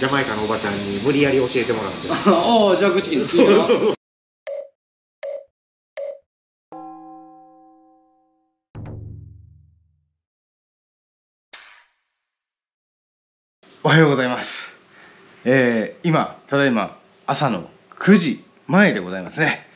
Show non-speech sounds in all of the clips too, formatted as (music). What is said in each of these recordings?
ジャマイカのおばちゃんに無理やり教えてもらって (laughs) ああジャークチキンの次はおはようございます。えー、今、ただいま朝の9時前でございますね。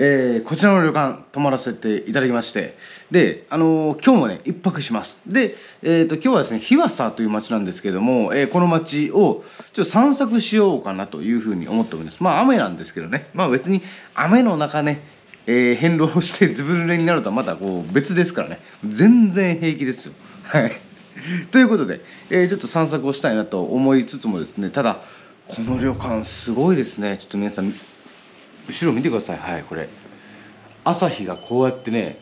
えー、こちらの旅館泊まらせていただきまして、で、あのー今日もね、一泊します。で、えーと、今日はですね、日和佐という町なんですけども、えーこの町をちょっと散策しようかなというふうに思っております。まあ、雨なんですけどね、まあ別に雨の中ね、えー変動して (laughs) ずぶ濡れになるとはまたこう別ですからね、全然平気ですよ。はい。(laughs) ということで、えーちょっと散策をしたいなと思いつつもですねただこの旅館すごいですねちょっと皆さん後ろ見てください。はいこれ。朝日がこうやってね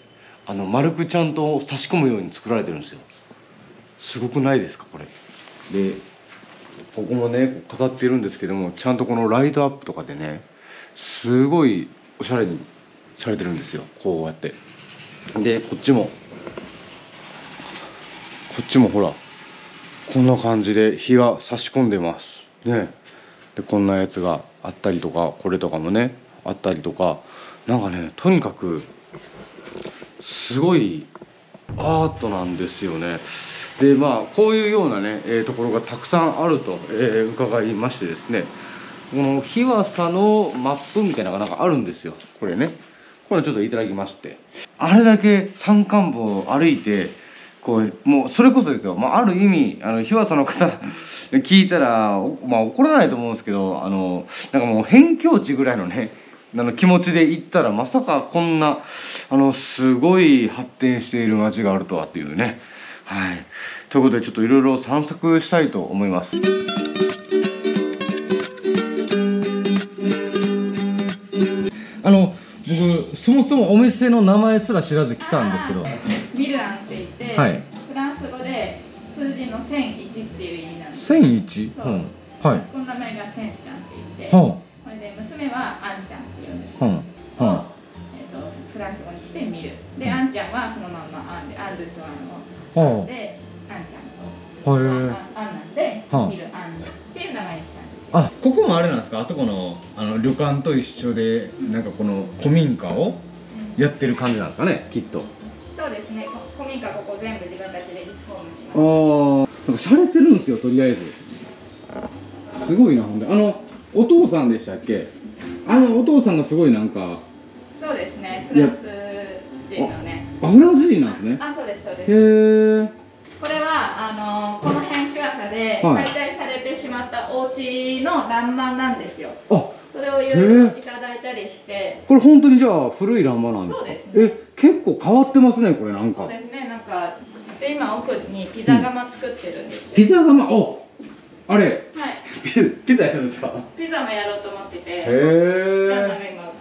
あの丸くちゃんと差し込むように作られてるんですよ。すごくないですかこれ。でここもね飾ってるんですけどもちゃんとこのライトアップとかでねすごいおしゃれにされてるんですよ。こうやって。でこっちも。こっちもほらこんな感じで日が差し込んでます。ね。でこんなやつがあったりとかこれとかもね。あったりとかなんかねとにかくすごいアートなんですよね。でまあこういうようなね、えーところがたくさんあると、えー伺いましてですね。この日和佐のマップみたいなのがなんかあるんですよ。これね。これちょっといただきまして。あれだけ山間部を歩いてこうもうそれこそですよ、まあ、ある意味あの日和佐の方 (laughs) 聞いたら、まあ、怒らないと思うんですけどあのなんかもう辺境地ぐらいのねあの気持ちで行ったらまさかこんなあのすごい発展している街があるとはっていうね。はい、ということでちょっといろいろ散策したいと思います。あの僕そもそもお店の名前すら知らず来たんですけど。ミルアンって言って、はい。フランス語で数字の1001っていう意味なんです。千一？そう。うん。はい。息子の名前がセンちゃんって言って、はそれで娘はアンちゃんって言うんです。あはあはえっとフランス語にしてミル。で、アンちゃんはそのまんまアンで、アンドゥトワンをあはあで、アンちゃんと、はへえアンアンなんで、はあミルアンっていう名前にしたんですよ。あここもあれなんですか？あそこのあの旅館と一緒でなんかこの古民家をうん。やってる感じなんですかね？きっと。そうですね。こ古民家ここ全部自分たちでリフォームしました。ああなんか洒落てるんですよとりあえず。すごいなほんで。あのお父さんでしたっけ？あのお父さんがすごいなんかそうですね。フランス人のね。あフランス人なんですね？あ、そうですそうです。へえこれはあのこの辺日傘ではい解体されてしまったお家の欄間なんですよ。あそれをいろいただいたりして、これ本当にじゃあ古い欄間なんですか？そうですねえ結構変わってますねこれなんかそうですね。なんかで今奥にピザ窯作ってるんですよ。ピザ窯？おあれ？はい。ピピザやるんですか？ピザもやろうと思ってて、へ旦那がえ今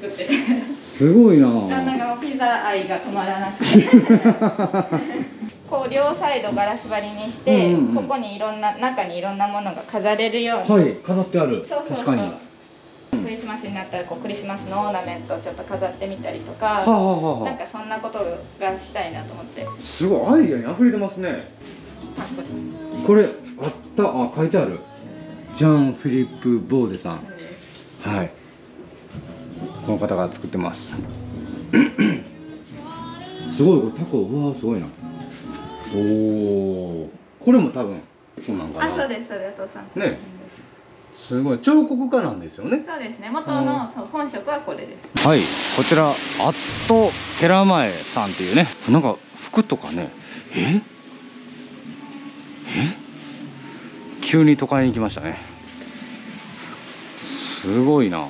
作ってて、すごいな。旦那がピザ愛が止まらなくて。(laughs) こう両サイドガラス張りにして、うんうんうん。ここにいろんな中にいろんなものが飾れるように。はい飾ってある。そうそうそう。確かに。クリスマスになったらこうクリスマスのオーナメントをちょっと飾ってみたりとか、はあ、はあはあはなんかそんなことがしたいなと思って、あ、すごいアイデアに溢れてますね。あこれあった？あ書いてある。ジャン・フィリップ・ボーデさん。はい。この方が作ってます。(coughs) すごいこれタコうわーすごいな。おおこれも多分そうなんかな。あそうですそうですお父さん。ね。すごい。彫刻家なんですよね。そうですね。元のそう本職はこれです。はい。こちらアット寺前さんっていうね。なんか服とかね。ええ？急に都会に行きましたね。すごいな。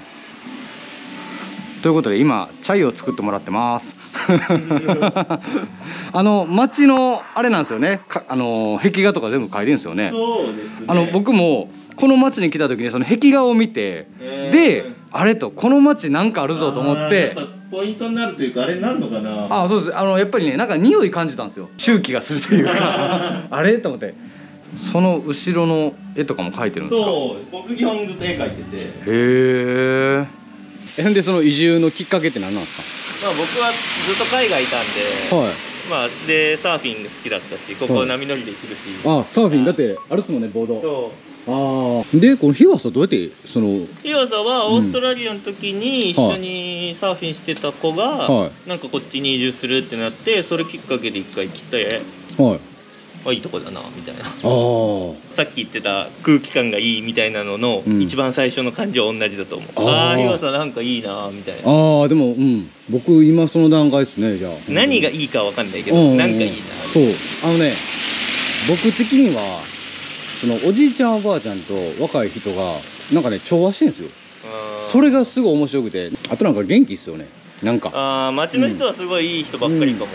ということで今チャイを作ってもらってます。(laughs) あの街のあれなんですよね。かあの壁画とか全部描いてるんですよね。ね。あの僕もこの街に来た時にその壁画を見てえー。であれとこの街なんかあるぞと思って。ポイントになるというかあれなんのかな。あそうです。あのやっぱりねなんか匂い感じたんですよ。周期がするというか。(laughs) あれ？と思ってその後ろの絵とかも描いてるんですか？そう僕基本ずっと絵描いてて、へえ。えほんでその移住のきっかけって何なんですまあ僕はずっと海外いたんで、かはい。まあでサーフィンが好きだったし、ここはい波乗りできるし、あサーフィンだってあるっすもんねボード。そああでこの日はさどうやってその岩佐はオーストラリアの時に一緒にサーフィンしてた子が、はなんかこっちに移住するってなってそれきっかけで一回来てはいあいいとこだなみたいな。ああさっき言ってた空気感がいいみたいなのの、うん。一番最初の感情は同じだと思う。あー。あ岩佐なんかいいなみたいな。ああでもうん。僕今その段階ですねじゃあ。何がいいかわかんないけど、うん。なんかいいな。そう。あのね僕的にはそのおじいちゃんおばあちゃんと若い人がなんかね調和してるんですよ。それがすごい面白くてあとなんか元気っすよね。なんか。あー町の人はすごいいい人ばっかりかも、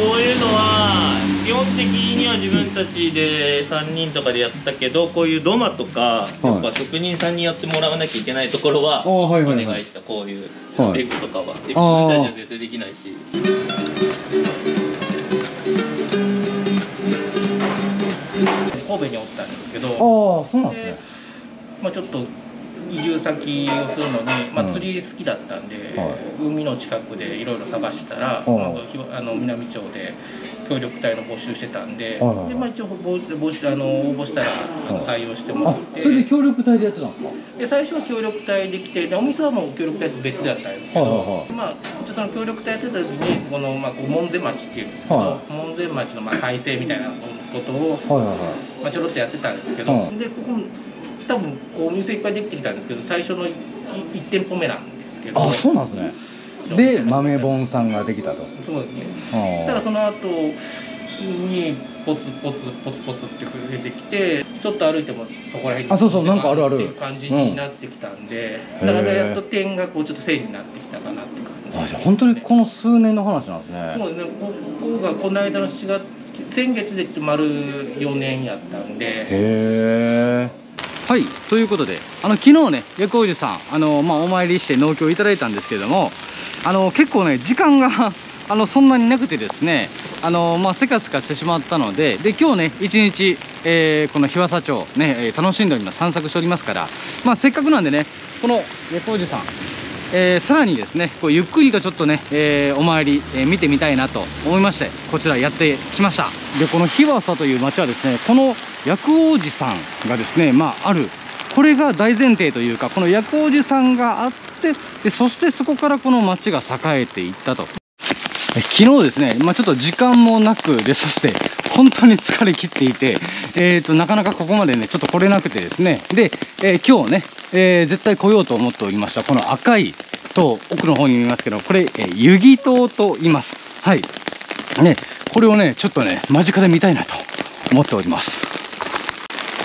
こういうのは基本的には自分たちで3人とかでやったけどこういう土間とかやっぱ職人さんにやってもらわなきゃいけないところはおはいはい願いしたこういうはい。レグとかはで自分たちは絶対できないし。神戸におったんですけど、ああそうなんですね。まあ、ちょっと移住先をするのに、まあ、うん。釣り好きだったんで、はい。海の近くでいろいろ探してたら、うん。あの南町で協力隊の募集してたんで,、はいはいはい。でまあ、一応募募集あの応募したらあのはい採用してもらあって。それで協力隊でやってたんですか？で最初は協力隊で来てでお店はもう協力隊と別だったんですけど、はいまあ、一応その協力隊やってた時にこの、まあ、門前町っていうんですけど、は門前町のまあ再生みたいなことをはいはいはい。まあ、ちょろっとやってたんですけど、うん。でここ多分こうお店いっぱいできてきたんですけど最初の1店舗目なんですけど。あそうなんですね。で豆盆さんができたと。そうですね。あただその後にポツポツポツポツって増えてきてちょっと歩いてもそこら辺にあそうそうなんかあるある。っていう感じになってきたんで、うん。だからやっと点がこうちょっと線になってきたかなって感じ。あじゃあ本当にこの数年の話なんですね。もうね。ここがこの間の4月先月で丸4年やったんで。へえはいということであの昨日ね薬王寺さんあの、まあ、お参りして農協いただいたんですけれどもあの結構ね時間が (laughs) あのそんなになくてですねあの、まあ、せかせかしてしまったのでで今日ね一日、えーこの日和佐町ね、楽しんでおります。散策しておりますから、まあ、せっかくなんでねこの薬王寺さんえーさらにですねこうゆっくりとちょっとね、えーお参り、えー見てみたいなと思いましてこちらやってきました。でこの日和佐という町はですねこの薬王子さんがですねまああるこれが大前提というかこの薬王子さんがあってでそしてそこからこの町が栄えていったと。昨日ですね、まあ、ちょっと時間もなくでそして本当に疲れ切っていて、えー、となかなかここまでねちょっと来れなくてですね。で、えー今日ね、えー絶対来ようと思っておりましたこの赤い塔奥の方に見えますけどこれ、えー湯木塔と言います。はい。ねこれをねちょっとね間近で見たいなと思っております。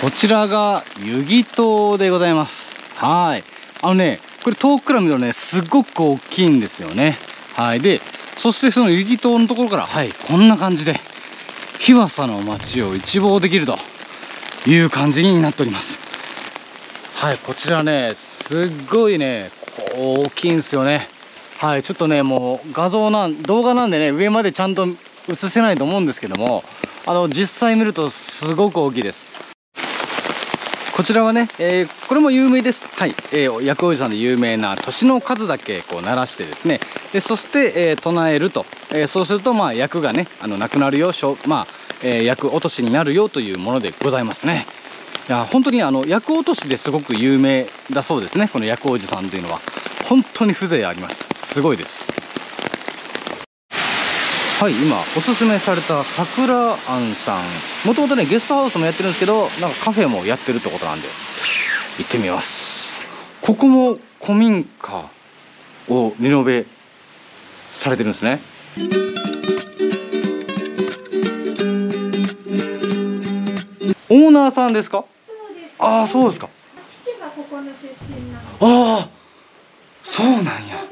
こちらが湯木塔でございます。はい。あのねこれ遠くから見るとねすっごく大きいんですよね。はい。でそしてその湯木塔のところからはいこんな感じで日和佐の街を一望できるという感じになっております。はいこちらねすっごいねこう大きいんですよね。はいちょっとねもう画像なん動画なんでね上までちゃんと映せないと思うんですけどもあの実際見るとすごく大きいです。こちらはね、えーこれも有名です。はい、えー、薬王子さんで有名な年の数だけこう鳴らしてですね、でそして、えー唱えると、えーそうするとまあ役がね、あのなくなるよ、しょまあ、えー役落としになるよというものでございますね。いや本当にあの役落としですごく有名だそうですね。この薬王子さんというのは本当に風情あります。すごいです。はい今おすすめされた桜庵さん。もともとねゲストハウスもやってるんですけどなんかカフェもやってるってことなんで行ってみます。ここも古民家をリノベされてるんですね。オーナーさんですか？ああそうですか。父がここの出身なの。ああそうなんや。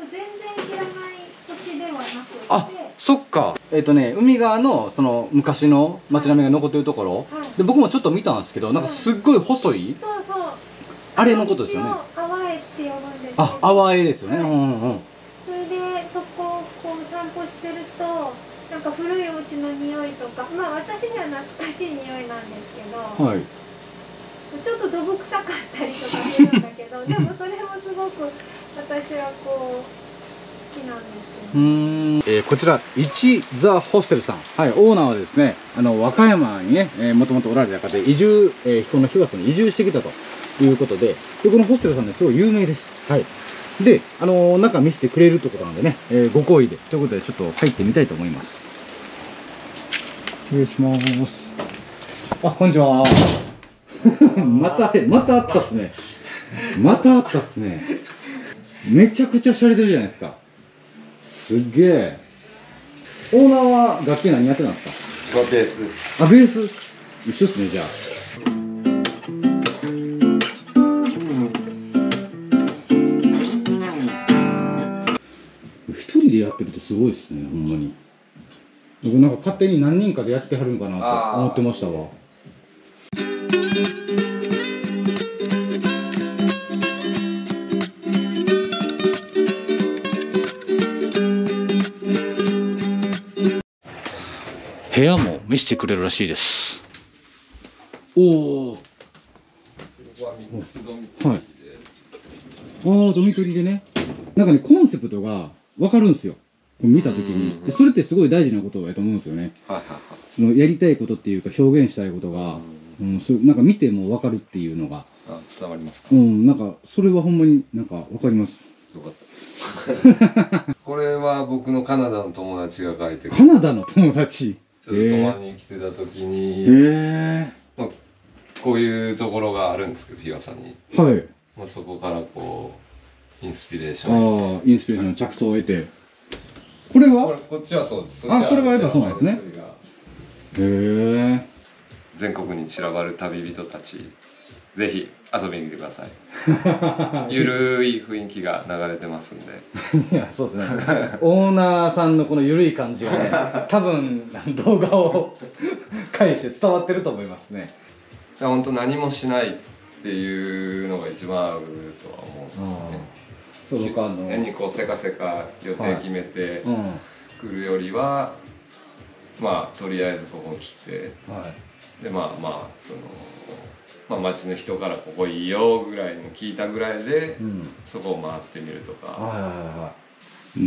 あそっかえっ、とね海側のその昔の街並みが残ってるところはい。で僕もちょっと見たんですけどなんかすっごい細いそうそう。あれのことですよねあわえって呼ぶんです。あ淡えですよねうんうんうんそれでそこをこう散歩してると。なんか古いお家の匂いとか、まあ私には懐かしい匂いなんですけど、はいちょっとどぶ臭かったりとかするんだけど、でもそれもすごく私はこう素きなんですうーん、えーこちら一ザホステルさん。はい。オーナーはですねあの和歌山にね、えー、もともとおられた方で移住、えーこの日傘に移住してきたと。いうことででこのホステルさんねすごい有名です。はい。であのー中見せてくれるってことなんでね、えーご好意で。ということでちょっと入ってみたいと思います。失礼します。あこんにちは。(laughs) またまたあったっすね。またあったっすね。めちゃくちゃ洒落てるじゃないですかすっげえ。オーナーは楽器何やってたんですか？ベース。あベース。一緒っすねじゃあ。一人でやってるってすごいっすねほんまに。僕なんか勝手に何人かでやってはるんかなと思ってましたわ部屋も見せてくれるらしいです。おおはい。ああドミトリーでね。なんかねコンセプトが分かるんですよ。見た時に。でそれってすごい大事なことやと思うんですよね。はいはいはい。そのやりたいことっていうか表現したいことが、うん、そうなんか見ても分かるっていうのが。あ伝わりますか？うんなんかそれはほんまになんか分かります。よかった。(laughs) これは僕のカナダの友達が書いてカナダの友達？ちょっと泊まりに来てた時へに、えまあ、こういうところがあるんですけど日傘に、はい。まあ、そこからこうインスピレーションああインスピレーションの着想を得て。これこはれこっちはそうです。あこれはやっぱそうなんですね。へえ全国に散らばる旅人たちぜひ遊びに来てください。(laughs) ゆるい雰囲気が流れてますんで。いやそうですね。オーナーさんのこの緩い感じがね (laughs) 多分動画を返して伝わってると思いますね。本当何もしないっていうのが一番あるとは思うんですよね。そう僕あの変にこうせかせか予定決めてうん。来るよりは、まあとりあえずここ来て。はい。でまあまあその、まあ、町の人からここいいよぐらいの聞いたぐらいでうんそこを回ってみるとか、はいはいは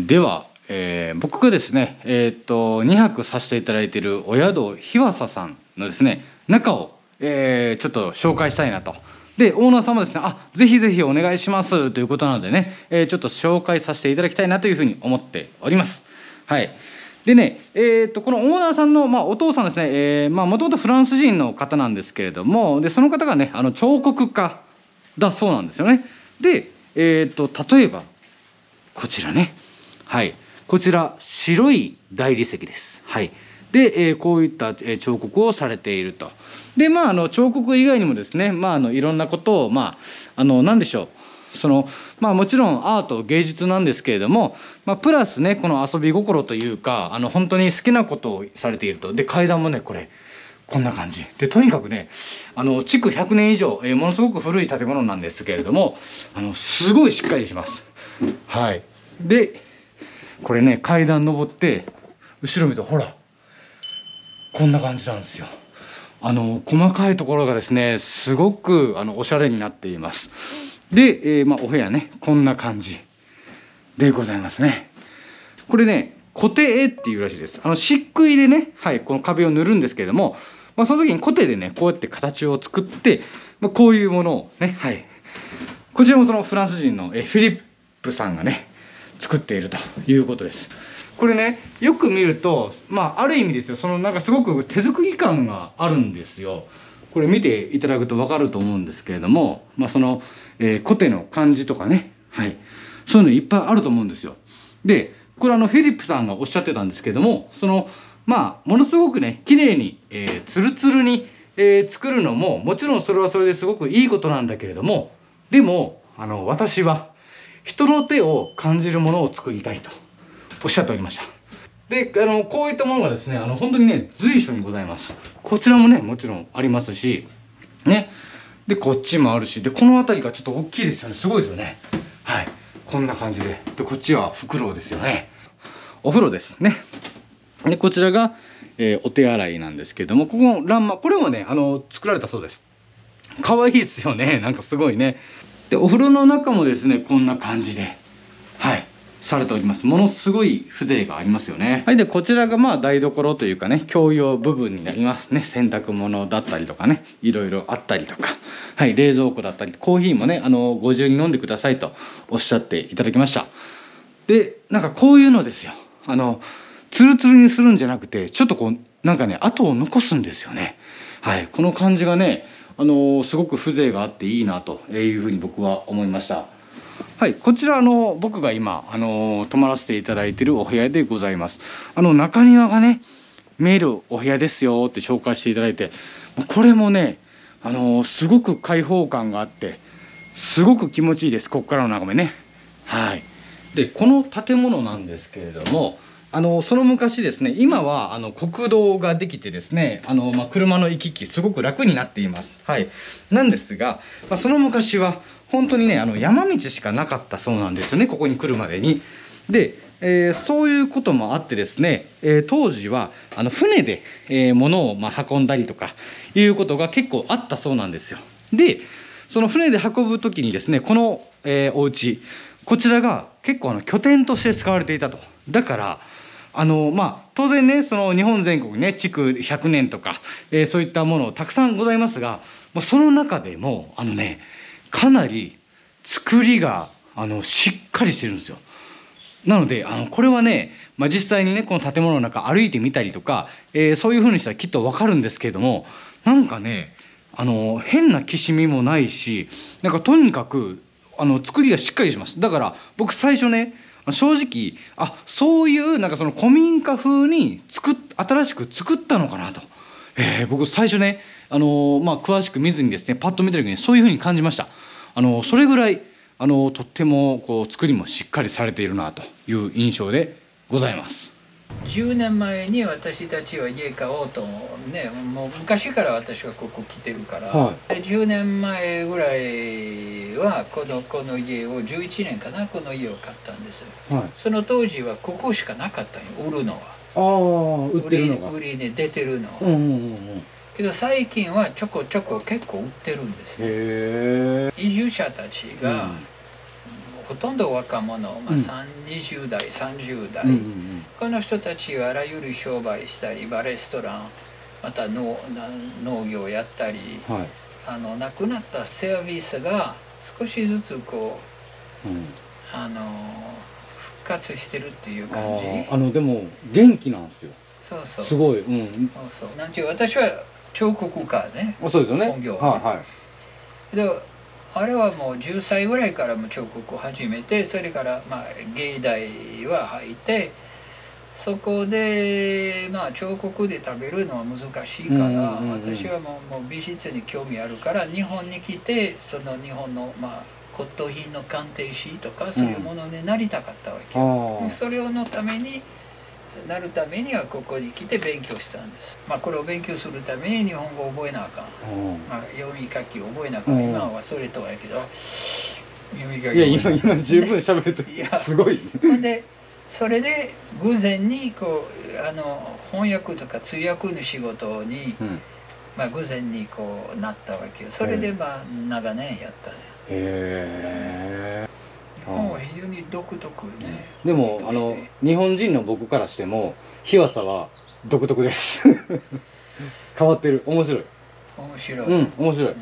いでは、えー僕がですねえーっと2泊させていただいているお宿日和佐さんのですね中を、えーちょっと紹介したいなと。でオーナーさんもですねあぜひぜひお願いしますということなのでね、えーちょっと紹介させていただきたいなというふうに思っております。はいでね、えー、とこのオーナーさんの、まあ、お父さんですね、えーまあ、もともとフランス人の方なんですけれどもでその方がねあの彫刻家だそうなんですよね。で、えー、と例えばこちらねはいこちら白い大理石です。はいで、えーこういった、彫刻をされていると。でまああの彫刻以外にもですね、まあ、あのいろんなことをまああの何でしょうそのまあもちろんアート芸術なんですけれども、まあ、プラスねこの遊び心というかあの本当に好きなことをされているとで階段もねこれこんな感じでとにかくねあの築100年以上、えーものすごく古い建物なんですけれどもあのすごいしっかりします。はい、でこれね階段登って後ろ見るとほらこんな感じなんですよ。あの細かいところがですねすごくあのおしゃれになっています。で、えーまあ、お部屋ねこんな感じでございますね。これね固定っていうらしいです。あの漆喰でね、はい、この壁を塗るんですけれども、まあ、その時に固定でねこうやって形を作って、まあ、こういうものをね、はい、こちらもそのフランス人のえフィリップさんがね作っているということです。これねよく見るとまあある意味ですよそのなんかすごく手作り感があるんですよ。これ見ていただくと分かると思うんですけれども、まあ、その、えー、コテの感じとかね、はい、そういうのいっぱいあると思うんですよ。でこれあのフィリップさんがおっしゃってたんですけどもそのまあものすごくね綺麗に、えー、ツルツルに、えー作るのももちろんそれはそれですごくいいことなんだけれどもでもあの私は人の手を感じるものを作りたいとおっしゃっておりました。であのこういったものがですねあの本当にね随所にございますこちらもねもちろんありますしねでこっちもあるしでこの辺りがちょっと大きいですよね。すごいですよね。はい。こんな感じで。でこっちはフクロウですよね。お風呂ですね。でこちらが、えーお手洗いなんですけどもここの欄間これもねあの作られたそうです。可愛いですよね。なんかすごいね。でお風呂の中もですねこんな感じで。されております。ものすごい風情がありますよね。はいでこちらがまあ台所というかね共用部分になりますね。洗濯物だったりとかねいろいろあったりとか。はい冷蔵庫だったりコーヒーもねあのご自由に飲んでくださいとおっしゃっていただきました。でなんかこういうのですよ。あのツルツルにするんじゃなくてちょっとこうなんかね跡を残すんですよね。はいこの感じがねあのすごく風情があっていいなというふうに僕は思いました。はい、こちらの僕が今あの泊まらせていただいているお部屋でございます。あの中庭がね見えるお部屋ですよって紹介していただいて、これもねあのすごく開放感があってすごく気持ちいいです。ここからの眺めね。はい。でこの建物なんですけれども。あのその昔ですね今はあの国道ができてですねあの、まあ、車の行き来すごく楽になっています。はい、なんですが、まあ、その昔は本当にねあの山道しかなかったそうなんですよねここに来るまでに。で、えーそういうこともあってですね、えー当時はあの船で、えー物をまあ運んだりとかいうことが結構あったそうなんですよ。でその船で運ぶ時にですねこの、えーお家こちらが結構あの拠点として使われていたと。だからあのまあ当然ねその日本全国ね築100年とか、えーそういったものたくさんございますが、まあ、その中でもあのねかなり作りがあのしっかりしてるんですよ。なのであのこれはね、まあ、実際にねこの建物の中歩いてみたりとか、えーそういうふうにしたらきっとわかるんですけれどもなんかねあの変なきしみもないしなんかとにかくあの作りがしっかりしますだから僕最初ね正直あそういうなんかその古民家風に作っ新しく作ったのかなと、えー僕最初ねあのまあ、詳しく見ずにですねパッと見た時にそういうふうに感じました。あのそれぐらいあのとってもこう作りもしっかりされているなという印象でございます。10年前に私たちは家買おうとねもう昔から私はここ来てるから、はで10年前ぐらいはこのこの家を11年かなこの家を買ったんです。はい。その当時はここしかなかったんよ売るのはああ売売り売りに出てるの、うんうんうんうん。けど最近はちょこちょこ結構売ってるんですよ。移住者たちが、うん。ほとんど若者、まあ、うん。3 20代30代、うんうんこの人たちはあらゆる商売したりバーレストランまた農な農業やったりうんはい。あのなくなったサービスが少しずつこううん。あの復活してるっていうあ感じ？ーあのでも元気なんですよ。そうそう。すごい。うん。そうそう。なんていう私は彫刻家ね。あそうですよね。本業。はいはい。であれはもう10歳ぐらいからも彫刻を始めてそれからまあ芸大は入ってそこでまあ彫刻で食べるのは難しいから、私はもうもう美術に興味あるから日本に来てその日本のまあ骨董品の鑑定士とかそういうものになりたかったわけ、あでそれをのためになるためにはここに来て勉強したんです。まあこれを勉強するために日本語を覚えなあかん。あまあ、読み書きを覚えながら、うん。今は忘れたわやけど読み書きいや今今十分喋れて (laughs) いや。すごい。ほんでそれで偶然にこうあの翻訳とか通訳の仕事に、うん。まあ、偶然にこうなったわけよ。それでまあ長年やったねへえ日本は非常に独特ね。でもあの日本人の僕からしても日和さは独特です。(laughs) 変わってる。面白い。面白い、うん面白い。うん。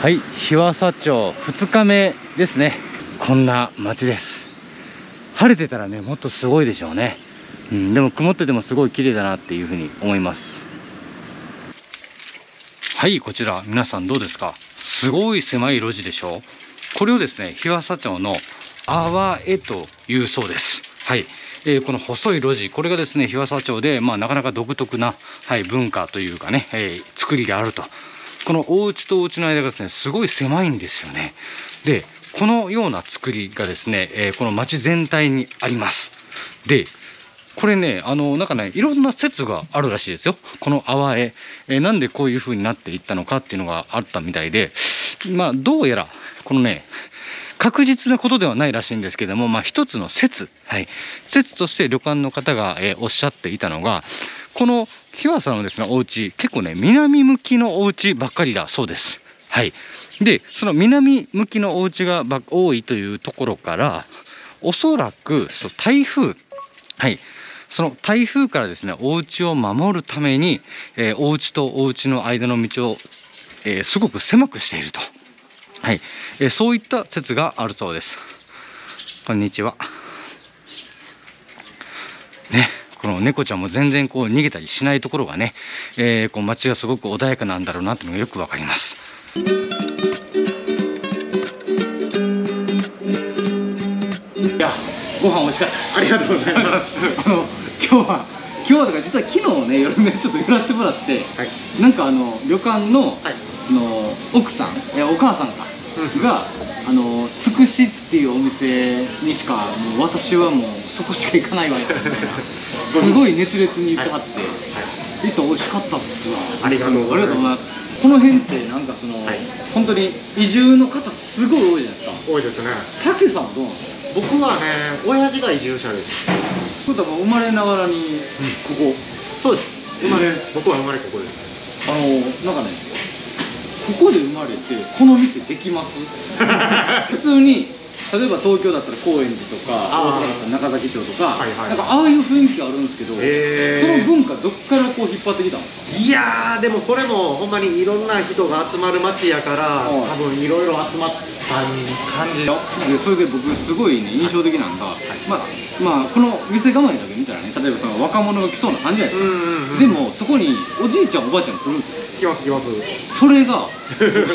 はい日和佐町2日目ですね。こんな街です。晴れてたらねもっとすごいでしょうね、うん、でも曇っててもすごい綺麗だなっていうふうに思いますはいこちら皆さんどうですか？すごい狭い路地でしょ？これをですね日和町の阿波江というそうです。はい。えーこの細い路地これがですね日和佐町で、まあ、なかなか独特な、はい、文化というかね、えー作りがあると。このお家とお家の間がですねすごい狭いんですよね。でこのような作りがですね、えーこの町全体にあります。でこれねあのなんかねいろんな説があるらしいですよ。この泡絵、えーなんでこういう風になっていったのかっていうのがあったみたいで。まあどうやらこのね確実なことではないらしいんですけども、まあ、一つの説、はい、説として旅館の方が、えーおっしゃっていたのがこの日和さんのですねお家結構ね南向きのお家ばっかりだそうです。はい、でその南向きのお家がば多いというところからおそらくそう台風。はい。その台風からですねお家を守るために、えー、お家とお家の間の道を、えー、すごく狭くしていると。はい、えー、そういった説があるそうです。こんにちは。ねこの猫ちゃんも全然こう逃げたりしないところがね、えー、こう街がすごく穏やかなんだろうなっていうのがよくわかります。いや、ご飯美味しかったです。ありがとうございます今日は今日はだから実は昨日ね夜ねちょっと寄らせてもらって、はい。なんかあの旅館の、はい。その奥さんいやお母さんか、があのつくしっていうお店にしかもう私はもうそこしか行かないわよみたいな。(laughs) すごい熱烈に言ってはって、行ったら美味しかったっすわ。ありがとうございます。この辺ってなんかその、はい。本当に移住の方すごい多いじゃないですか。多いですね。たけさんはどうなんですか？僕はね親父が移住者ですそうだから生まれながらにここ、そうです。生まれ。僕は生まれここです。あのなんかねここで生まれてこの店できます？(laughs) 普通に例えば東京だったら高円寺とか大阪だったら中崎町とか、はいはい。なんかああいう雰囲気あるんですけど、へー。その文化どっからこう引っ張ってきたんですかいやーでもこれもほんまにいろんな人が集まる街やからはい。多分いろいろ集まった感じ。よでそれで僕すごいね印象的なんが、まあまあこの店構えだけ見たらね例えばその若者が来そうな感じじゃないですか、でもそこにおじいちゃんおばあちゃん来るんですよ。来ます来ます。それが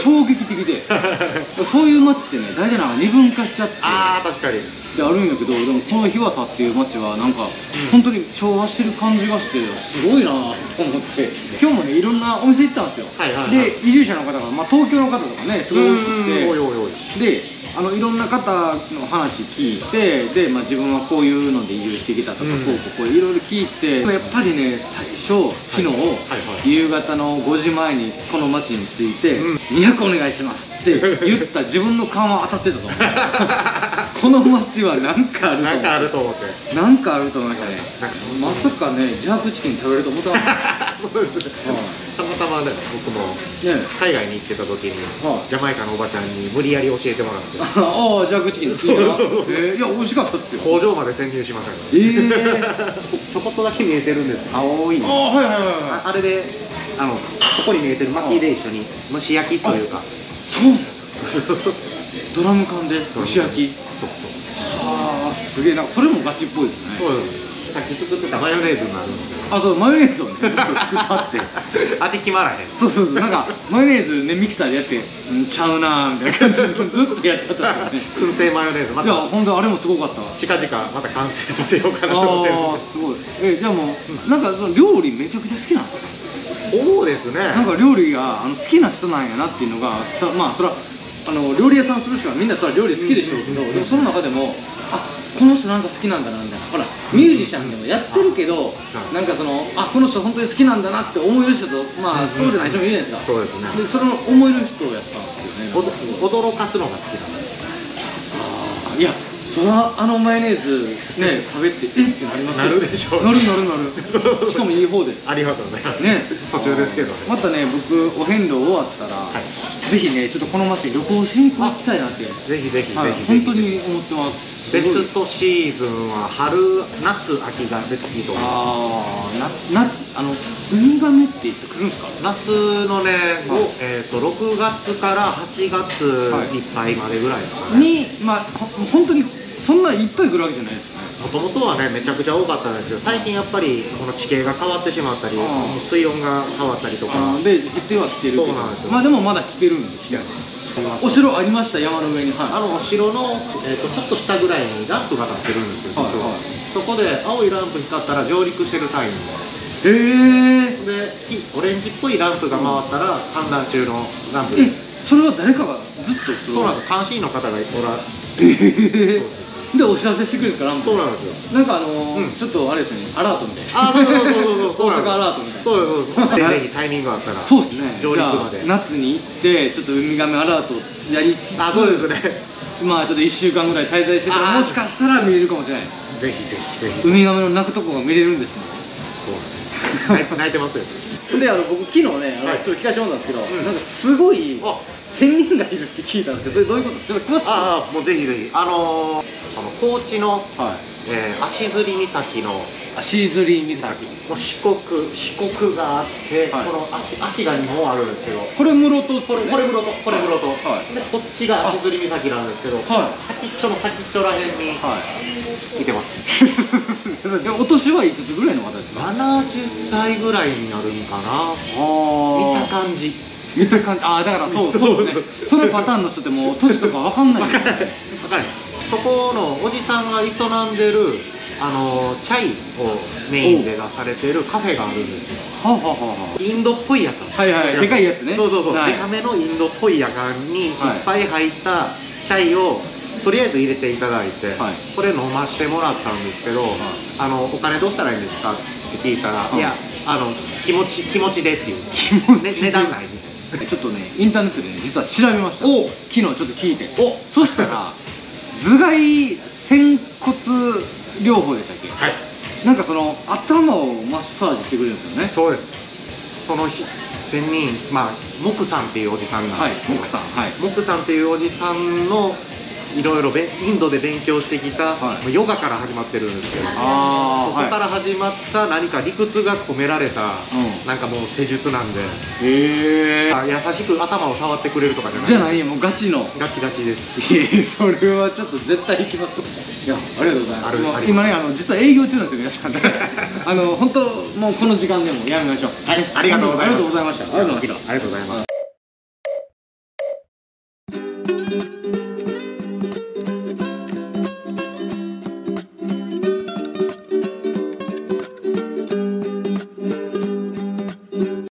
衝撃的で (laughs) そういう街ってね大体なんか二分化しちゃってああ確かに。であるんだけどでもこの日和佐っていう街はなんか、本当に調和してる感じがしてすごいなと思って今日もねいろんなお店行ったんですよ、はいはいはい。で移住者の方が、まあ、東京の方とかねすごい多くて。であのいろんな方の話聞いてで、まあ、自分はこういうので移住してきたとか、うん。こうこうこういろいろ聞いてやっぱりね最初昨日、夕方の5時前にこの町に着いてうん「200お願いします」って言った自分の勘は当たってたと思 (laughs) この町は何かあると思なんかあうると思って。なんかあると思いましたね。まさかね自白チキン食べれると思った。そうです。ねたまたまね僕もね。海外に行ってた時にはい。ジャマイカのおばちゃんに無理やり教えてもらって (laughs) ああ自白チキンですよそうそうそう。えーいや美味しかったっすよ。工場まで潜入しましたかええらちょこっとだけ見えてるんです青いあはいはいはいはい。ああれであのそこに見えてる薪で一緒に蒸し焼きというかそうなんですかドラム缶で蒸し焼き。そうそう。はあすげえ。なんかそれもガチっぽいですね。そう。ですさっき作ってたマヨネーズになるんですけど。あそうマヨネーズをねずっと作ったって。(laughs) 味決まらへん。そうそうそう。なんかマヨネーズねミキサーでやって「んちゃうな」みたいな感じでずっとやってたんですよね。燻製マヨネーズ。まいやた本当あれもすごかった。わ近々また完成させようかなと思ってるんああですすごい。えじゃあもうなんかその料理めちゃくちゃ好きなんですか？そうですね。なんか料理があの好きな人なんやなっていうのがさまあそれはあの料理屋さんする人はみんなそれは料理好きでしょうけど、でもその中でもあこの人なんか好きなんだなみたいな。ほらミュージシャンでもやってるけどなんかそのあこの人本当に好きなんだなって思える人とまあそうじゃない人もいるじゃないですか、そうですね。でそれを思える人をやったんですよね。驚かすのが好きなんですあいやそらあのマヨネーズね食べてえってなりますよ。なるでしょうなるなるなる。(laughs) しかもいい方で。ありがとうございます。ね。途中ですけどね。またね僕お遍路終わったら、はい。ぜひねちょっとこの街に旅行しに行きたいなって。ぜひぜひぜひはい、ぜひ本当に思ってます。ベストシーズンは春夏秋がベストいいと思いまああ夏夏あのウミガメっていつ来るんですか？す夏のね、ごえー、と6月から8月いっぱいまでぐらいですかね、にまあほ本当にそんないっぱい来るわけじゃないですよね。もともとはねめちゃくちゃ多かったんですけど最近やっぱりこの地形が変わってしまったり水温が変わったりとか。で減ってはしてるそうなんですよ。まあでもまだ来てるんで来てるお城ありました？山の上に。はい。あのお城の、えー、とちょっと下ぐらいにランプが立ってるんですよ実は、はい。は。いそこで青いランプ光ったら上陸してるサイン。へえでひオレンジっぽいランプが回ったら産卵中のランプ。えそれは誰かがずっと。そうなんです。監視員の方がおらえでお知らせしてくれるんですかランプそうなんですよ。なんかあのーうん。ちょっとあれですね。アラートみたいな。あそうそうそうそうそう。(laughs) 大阪アラートみたいな。そうそうですぜひタイミングあったら。そうですね。上陸まで。じゃあ夏に行ってちょっとウミガメアラートやりつつあそうですね。まあちょっと1週間ぐらい滞在してたらあー。もしかしたら見れるかもしれない。ぜひぜひぜひ。ウミガメの鳴くとこが見れるんですね。そうなんです泣い泣いてますよ。(laughs) であの僕昨日ねあの、はい。ちょっと聞かせてもらったんですけど、うん。なんかすごいあ1000人がいるって聞いたんですけどそれどういうこと？ちょっと詳しく。ああもうぜひぜひ。あのーその高知の、はい。えー足摺岬の足摺岬。もう四国四国があって、はい。この足足が2本あるんですけど。これ室戸これこれ室戸これ室戸、はい。でこっちが足摺岬なんですけど、は先っちょの先っちょらへんにはい。てます、(laughs) でお年はいくつぐらいの方ですか？70歳ぐらいになるんかな。見たあ感じ見た感じ。ああだからそうそう。ですね。そのパターンの人ってもう年とかわかんない。ですよねわかるそこのおじさんが営んでるあのチャイをメインで出されてるカフェがあるんですよ。はあ、はあはインドっぽいやつ。あ、はいはい。でかいやつね。そうそうそう、はい。でかめのインドっぽいやかんにいっぱい入ったチャイをとりあえず入れていただいて、はい。これ飲ましてもらったんですけど、あのお金どうしたらいいんですかって聞いたら、いいやあの気持ち気持ちでっていう。気持ねちで。値段ないみたいなちょっとねインターネットでね実は調べました。昨日ちょっと聞いて。お。そしたら頭蓋仙骨療法でしたっけ？はい。なんかその頭をマッサージしてくれるんですよね。そうです。その日仙人まあ木さんっていうおじさんが、はい木さんはい。木さんっていうおじさんのいろいろべインドで勉強してきた、はい。ヨガから始まってるんですけどあそこから始まった何か理屈が込められた、うん。なんかもう施術なんで、へえあ優しく頭を触ってくれるとかじゃない。じゃないよもうガチの。ガチガチです。いやそれはちょっと絶対行きます。いやありがとうございます。今ねあの実は営業中なんですよ皆さん。(laughs) あの本当もうこの時間でもやめましょう。はいありがとうございます。ありがとうございました。ありがとうございましたありがとうございます